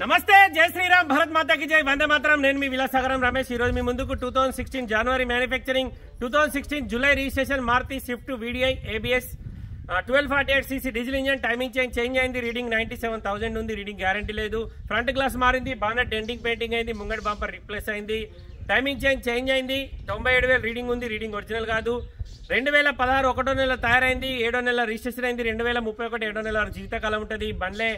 నమస్తే జై శ్రీరామ్ భరత్ మాతాకి జై. వందే మాత్రం. నేను మీ విలాసాగరం రమేష్. ఈ రోజు మీ ముందుకు two thousand sixteen January manufacturing two thousand sixteen July registration Maruti Swift VDI ABS twelve forty eight CC diesel engine timing change change అయింది. రీడింగ్ నైన్టీ సెవెన్ థౌసండ్ ఉంది. రీడింగ్ గ్యారంటీ లేదు. ఫ్రంట్ గ్లాస్ మారింది. Bonnet denting painting అయింది. ముంగడి bumper replace అయింది. Timing change change అయింది. తొంభై ఏడు వేలు రీడింగ్ ఉంది. రీడింగ్ ఒరిజినల్ కాదు. రెండు వేల పదహారు ఒకటో నెల తయారైంది. ఏడో నెల రిజిస్ట్రేషన్ అయింది. రెండు వేల ముప్పై ఒకటి ఏడో నెల జీవితకాలం ఉంటుంది. బండ్లే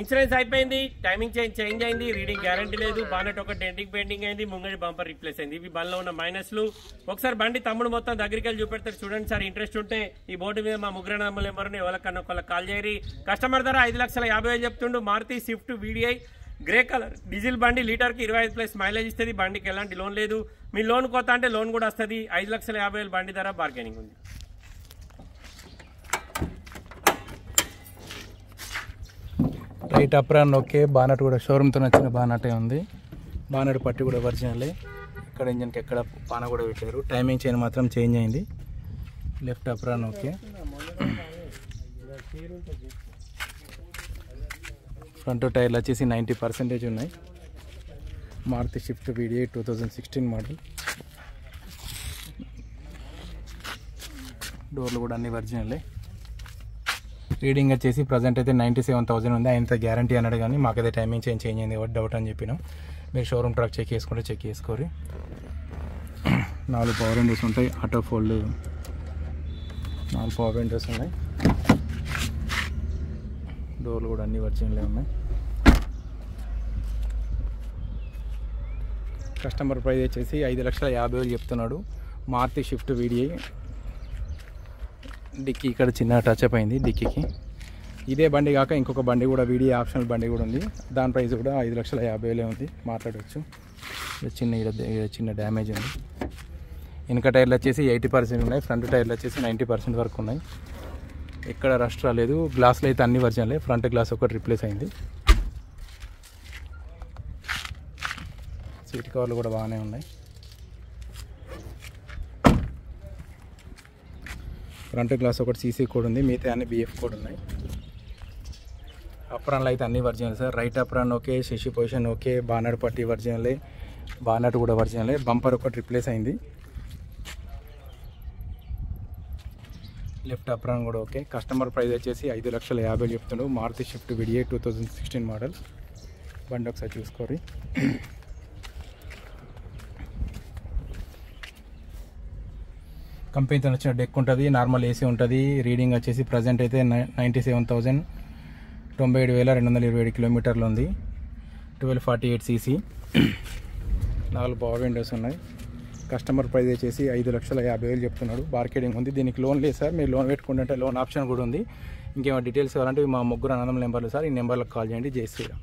ఇన్సూరెన్స్ అయిపోయింది టైమింగ్ చేంజ్ చేంజ్ అయింది రీడింగ్ గ్యారంటీ లేదు బానెట్ ఒక డెంటింగ్ పెయింటింగ్ అయింది ముంగడి బంపర్ రీప్లేస్ అయింది. ఇవి బండ్లో ఉన్న మైనస్లు ఒకసారి బండి తమ్ముడు మొత్తం దగ్గరికి వెళ్ళి చూపెడతారు చూడండి సార్ ఇంట్రెస్ట్ ఉంటే ఈ బోర్డు మీద మా ముగ్గురు నమ్మలు ఎవరిని ఎవరికన్నా ఒకళ్ళకి కాల్ చేయరి. కస్టమర్ ధర ఐదు లక్షల యాభై వేలు చెప్తుండు. Maruti Swift VDI grey colour diesel బండి లీటర్కి ఇరవై ఐదు ప్లస్ మైలేజ్ ఇస్తుంది. బండికి ఎలాంటి లోన్ లేదు. మీ లోన్ కొత్త అంటే లోన్ కూడా వస్తుంది. ఐదు లక్షల యాభై వేలు బండి ధర బార్గెనింగ్ ఉంది. ఎయిట్ అప్రాన్ ఓకే బానట్ కూడా షోరూమ్తో వచ్చిన బానటే ఉంది. బానట్ పట్టి కూడా ఒరిజినలే ఇక్కడ ఇంజన్కి ఎక్కడ పాన కూడా పెట్టారు. టైమింగ్ చైన్ మాత్రం చేంజ్ అయింది. లెఫ్ట్ అప్రాన్ ఓకే ఫ్రంట్ టైర్లు వచ్చేసి నైంటీ పర్సెంటేజ్ ఉన్నాయి. Maruti Swift video two thousand sixteen model డోర్లు కూడా అన్ని ఒరిజినలే రీడింగ్ వచ్చేసి ప్రజెంట్ అయితే నైంటీ సెవెన్ థౌసండ్ ఉంది. ఆయనతో గ్యారంటీ అన్నాడు కానీ మాకైతే టైమింగ్ చేంజ్ చేంజ్ అయింది. కాబట్టి డౌట్ అని చెప్పినాం. మీరు షోరూమ్ ట్రాక్ చెక్ చేసుకుంటే చెక్ చేసుకోరు. నాలుగు పవర్ విండోస్ ఉంటాయి. ఆటో ఫోల్డ్ నాలుగు పవర్ విండోస్ ఉన్నాయి. డోర్లు కూడా అన్ని వర్జిన్లే ఉన్నాయి. కస్టమర్ ప్రైస్ వచ్చేసి ఐదు లక్షల యాభై వేలు చెప్తున్నాడు. మార్తి షిఫ్ట్ వీడిఐ డిక్కీ ఇక్కడ చిన్న టచ్ అప్ అయింది డిక్కీకి. ఇదే బండి కాక ఇంకొక బండి కూడా వీడియో ఆప్షనల్ బండి కూడా ఉంది. దాని ప్రైస్ కూడా ఐదు లక్షల యాభై వేలే ఉంది. మాట్లాడవచ్చు చిన్న ఈడ చిన్న డ్యామేజ్ ఉంది. వెనక టైర్లు వచ్చేసి ఎయిటీ పర్సెంట్ ఉన్నాయి. ఫ్రంట్ టైర్లు వచ్చేసి నైంటీ పర్సెంట్ వరకు ఉన్నాయి. ఎక్కడ రష్ రాలేదు. గ్లాసులు అయితే అన్ని వర్జన్లే ఫ్రంట్ గ్లాస్ ఒకటి రిప్లేస్ అయింది. సీట్ కవర్లు కూడా బాగానే ఉన్నాయి. ఫ్రంట్ గ్లాస్ ఒకటి సీసీ కోడ్ ఉంది మిగతా అన్ని బిఎఫ్ కోడ్ ఉన్నాయి. అప్రాన్లు అయితే అన్ని original sir. Right apron okay chassis position okay bonnet పట్టి వర్జినలే బానట్ కూడా వర్జినలే బంపర్ ఒకటి రిప్లేస్ అయింది. లెఫ్ట్ అప్రాన్ కూడా ఓకే. కస్టమర్ ప్రైస్ వచ్చేసి ఐదు లక్షల యాభై చెప్తుండు. Maruti Swift VDI two thousand sixteen model బండి ఒకసారి చూసుకోరి కంపెనీతో వచ్చిన డెక్ ఉంటుంది నార్మల్ ఏసీ ఉంటుంది రీడింగ్ వచ్చేసి ప్రజెంట్ అయితే నైంటీ సెవెన్ థౌజండ్ తొంభై ఏడు వేల రెండు వందల ఇరవై ఏడు కిలోమీటర్లు ఉంది. ట్వెల్వ్ ఫార్టీ ఎయిట్ సీసీ నాలుగు పవర్ విండోస్ ఉన్నాయి. కస్టమర్ ప్రైస్ వచ్చేసి ఐదు లక్షల యాభై వేలు చెప్తున్నాడు. మార్కెటింగ్ ఉంది. దీనికి లోన్ లేదు సార్. మీరు లోన్ పెట్టుకుంటే లోన్ ఆప్షన్ కూడా ఉంది. ఇంకేమైనా డీటెయిల్స్ కావాలంటే మా ముగ్గురు అనందం నెంబర్లు సార్. ఈ నెంబర్లకు కాల్ చేయండి. జై శ్రీరామ్.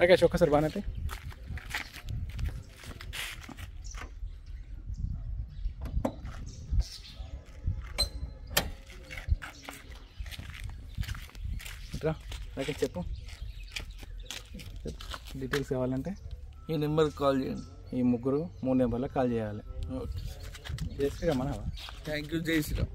రాకేష్ ఒక్కసారి బాగానే రా రాకేష్ చెప్పు డీటెయిల్స్ కావాలంటే ఈ నెంబర్కి కాల్ చేయండి ఈ ముగ్గురు మూడు నెంబర్లకు కాల్ చేయాలి ఓకే జై శ్రీరామ్ మనవా థ్యాంక్ యూ జై శ్రీరామ్